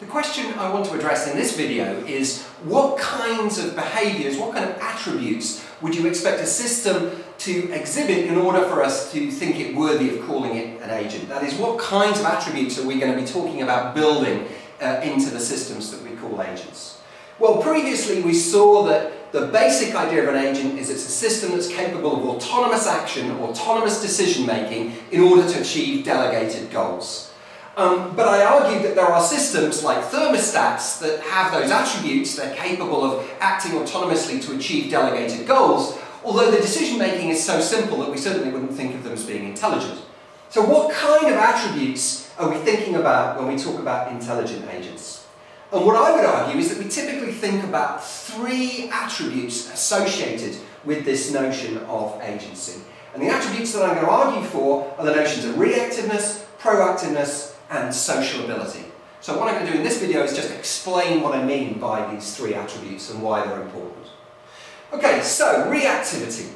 The question I want to address in this video is what kinds of behaviours, what kind of attributes would you expect a system to exhibit in order for us to think it worthy of calling it an agent? That is, what kinds of attributes are we going to be talking about building uh, into the systems that we call agents? Well, previously we saw that the basic idea of an agent is it's a system that's capable of autonomous action, autonomous decision making in order to achieve delegated goals. Um, but I argue that there are systems like thermostats that have those attributes, they're capable of acting autonomously to achieve delegated goals, although the decision making is so simple that we certainly wouldn't think of them as being intelligent. So what kind of attributes are we thinking about when we talk about intelligent agents? And what I would argue is that we typically think about three attributes associated with this notion of agency. And the attributes that I'm going to argue for are the notions of reactiveness, proactiveness, and social ability. So what I'm going to do in this video is just explain what I mean by these three attributes and why they're important. Okay, so reactivity.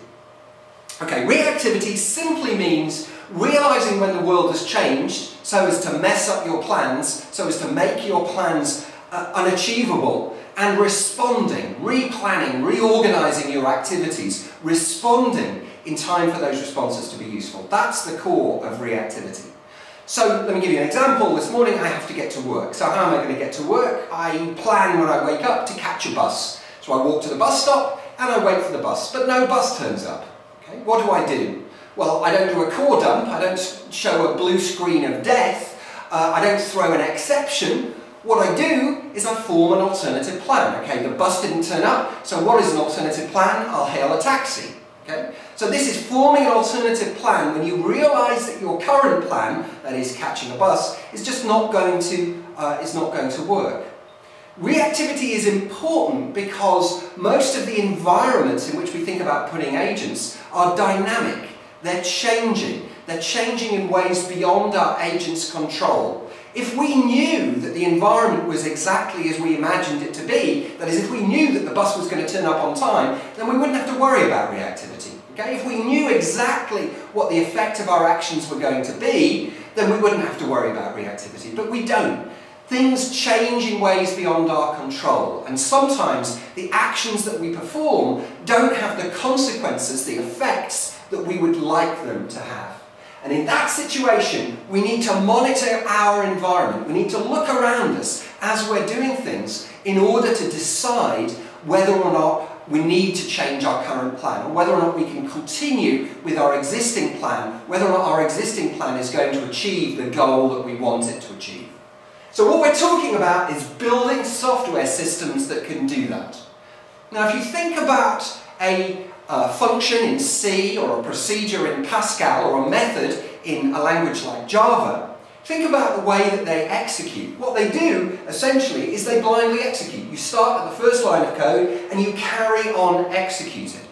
Okay, reactivity simply means realizing when the world has changed so as to mess up your plans, so as to make your plans uh, unachievable, and responding, replanning, reorganizing your activities, responding in time for those responses to be useful. That's the core of reactivity. So let me give you an example. This morning I have to get to work. So how am I going to get to work? I plan when I wake up to catch a bus. So I walk to the bus stop and I wait for the bus, but no bus turns up. Okay, what do I do? Well, I don't do a core dump, I don't show a blue screen of death, uh, I don't throw an exception. What I do is I form an alternative plan. Okay, the bus didn't turn up, so what is an alternative plan? I'll hail a taxi. Okay? So this is forming an alternative plan when you realise that your current plan, that is catching a bus, is just not going to, uh, is not going to work. Reactivity is important because most of the environments in which we think about putting agents are dynamic. They're changing. They're changing in ways beyond our agent's control. If we knew that the environment was exactly as we imagined it to be, that is, if we knew that the bus was going to turn up on time, then we wouldn't have to worry about reactivity. Okay? If we knew exactly what the effect of our actions were going to be, then we wouldn't have to worry about reactivity. But we don't. Things change in ways beyond our control, and sometimes the actions that we perform don't have the consequences, the effects that we would like them to have. And in that situation, we need to monitor our environment. We need to look around us as we're doing things in order to decide whether or not we need to change our current plan, or whether or not we can continue with our existing plan, whether or not our existing plan is going to achieve the goal that we want it to achieve. So what we're talking about is building software systems that can do that. Now if you think about a a function in C or a procedure in Pascal or a method in a language like Java, think about the way that they execute. What they do, essentially, is they blindly execute. You start at the first line of code and you carry on executing.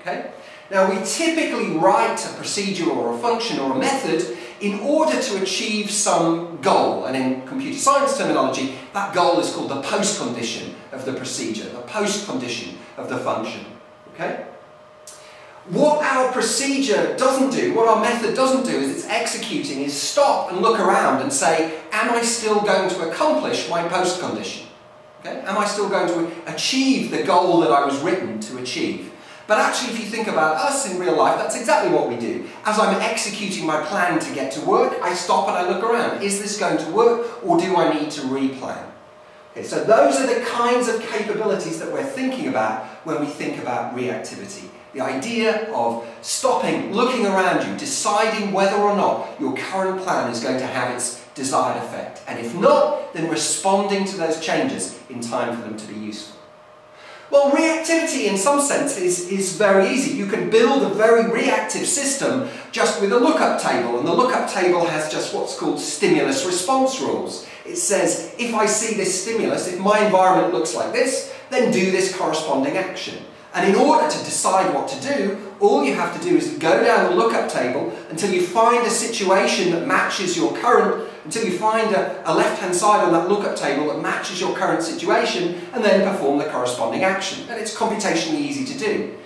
Okay? Now, we typically write a procedure or a function or a method in order to achieve some goal. And in computer science terminology, that goal is called the post condition of the procedure, the post condition of the function. Okay? What our procedure doesn't do, what our method doesn't do is it's executing, is stop and look around and say, am I still going to accomplish my post condition? Okay? Am I still going to achieve the goal that I was written to achieve? But actually, if you think about us in real life, that's exactly what we do. As I'm executing my plan to get to work, I stop and I look around. Is this going to work, or do I need to replan? Okay, so those are the kinds of capabilities that we're thinking about when we think about reactivity. The idea of stopping, looking around you, deciding whether or not your current plan is going to have its desired effect. And if not, then responding to those changes in time for them to be useful. Well, reactivity in some sense is, is very easy. You can build a very reactive system just with a lookup table, and the lookup table has just what's called stimulus response rules. It says, if I see this stimulus, if my environment looks like this, then do this corresponding action. And in order to decide what to do, all you have to do is go down the lookup table until you find a situation that matches your current, until you find a, a left-hand side on that lookup table that matches your current situation, and then perform the corresponding action. And it's computationally easy to do.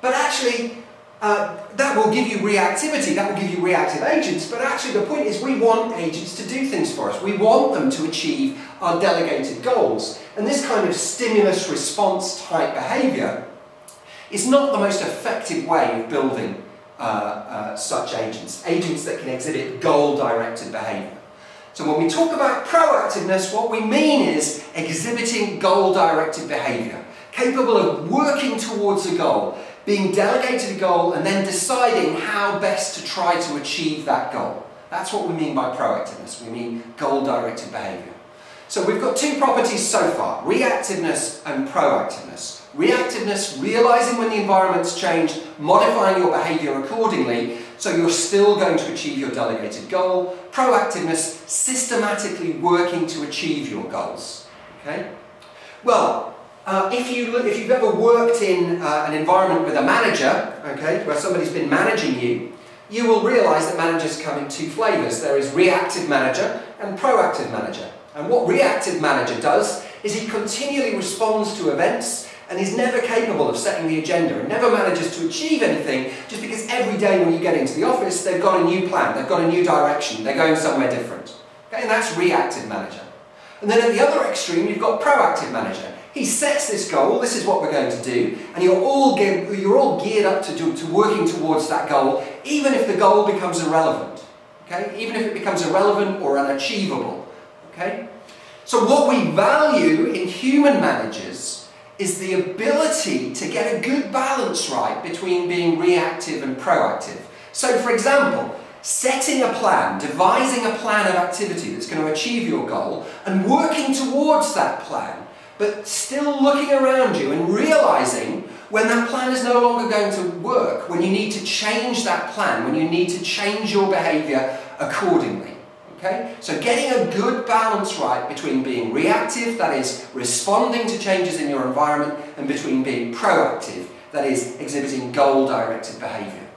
But actually, uh, that will give you reactivity, that will give you reactive agents, but actually the point is we want agents to do things for us. We want them to achieve our delegated goals. And this kind of stimulus response type behaviour is not the most effective way of building uh, uh, such agents, agents that can exhibit goal-directed behaviour. So when we talk about proactiveness, what we mean is exhibiting goal-directed behaviour, capable of working towards a goal, being delegated a goal and then deciding how best to try to achieve that goal. That's what we mean by proactiveness. We mean goal-directed behaviour. So we've got two properties so far, reactiveness and proactiveness. Reactiveness, realising when the environment's changed, modifying your behaviour accordingly, so you're still going to achieve your delegated goal. Proactiveness, systematically working to achieve your goals. Okay? Well, uh, if, you, if you've ever worked in uh, an environment with a manager, okay, where somebody's been managing you, you will realise that managers come in two flavours. There is reactive manager and proactive manager. And what reactive manager does is he continually responds to events and is never capable of setting the agenda and never manages to achieve anything just because every day when you get into the office they've got a new plan, they've got a new direction, they're going somewhere different. Okay, and that's reactive manager. And then at the other extreme you've got proactive manager. He sets this goal, this is what we're going to do, and you're all, geared, you're all geared up to, do, to working towards that goal, even if the goal becomes irrelevant. Okay? Even if it becomes irrelevant or unachievable. Okay? So what we value in human managers is the ability to get a good balance right between being reactive and proactive. So for example, setting a plan, devising a plan of activity that's going to achieve your goal and working towards that plan but still looking around you and realizing when that plan is no longer going to work, when you need to change that plan, when you need to change your behavior accordingly. Okay? So getting a good balance right between being reactive, that is responding to changes in your environment, and between being proactive, that is exhibiting goal-directed behavior.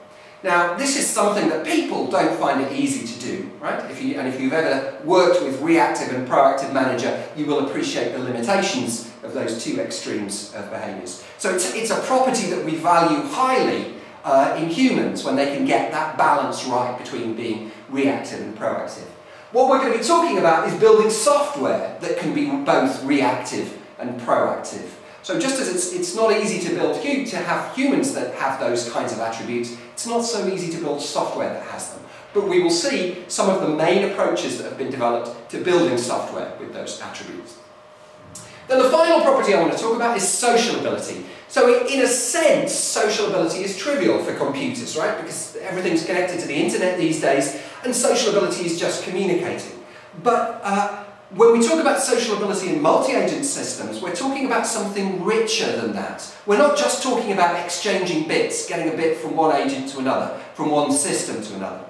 Now, this is something that people don't find it easy to do, right? If you, and if you've ever worked with reactive and proactive manager, you will appreciate the limitations of those two extremes of behaviours. So it's, it's a property that we value highly uh, in humans when they can get that balance right between being reactive and proactive. What we're going to be talking about is building software that can be both reactive and proactive. So just as it's, it's not easy to build to have humans that have those kinds of attributes, it's not so easy to build software that has them. But we will see some of the main approaches that have been developed to building software with those attributes. Then the final property I want to talk about is social ability. So in a sense, social ability is trivial for computers, right? Because everything's connected to the internet these days, and social ability is just communicating. But uh, when we talk about social ability in multi-agent systems, we're talking about something richer than that. We're not just talking about exchanging bits, getting a bit from one agent to another, from one system to another.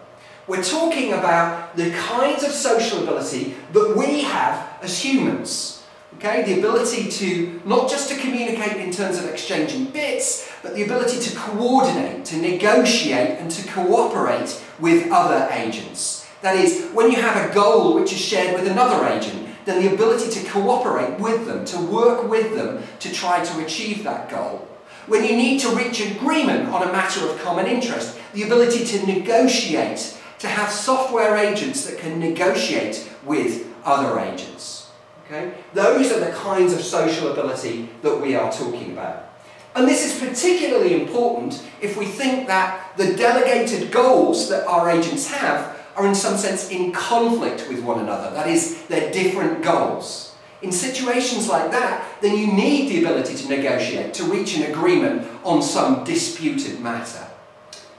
We're talking about the kinds of social ability that we have as humans. Okay? The ability to, not just to communicate in terms of exchanging bits, but the ability to coordinate, to negotiate and to cooperate with other agents. That is, when you have a goal which is shared with another agent, then the ability to cooperate with them, to work with them to try to achieve that goal. When you need to reach agreement on a matter of common interest, the ability to negotiate, to have software agents that can negotiate with other agents. Okay? Those are the kinds of social ability that we are talking about. And this is particularly important if we think that the delegated goals that our agents have are in some sense in conflict with one another. That is, they're different goals. In situations like that, then you need the ability to negotiate, to reach an agreement on some disputed matter.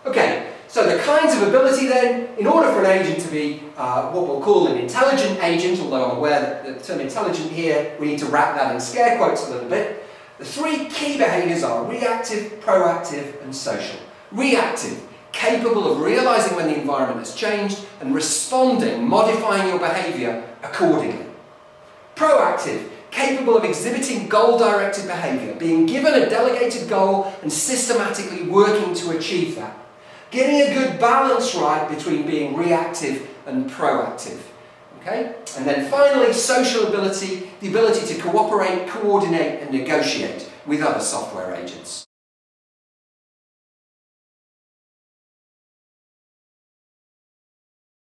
Okay, so the kinds of ability then, in order for an agent to be uh, what we'll call an intelligent agent, although I'm aware that the term intelligent here, we need to wrap that in scare quotes a little bit, the three key behaviours are reactive, proactive and social. Reactive, capable of realizing when the environment has changed and responding, modifying your behavior accordingly. Proactive, capable of exhibiting goal-directed behavior, being given a delegated goal and systematically working to achieve that. Getting a good balance right between being reactive and proactive. Okay? And then finally, social ability, the ability to cooperate, coordinate and negotiate with other software agents.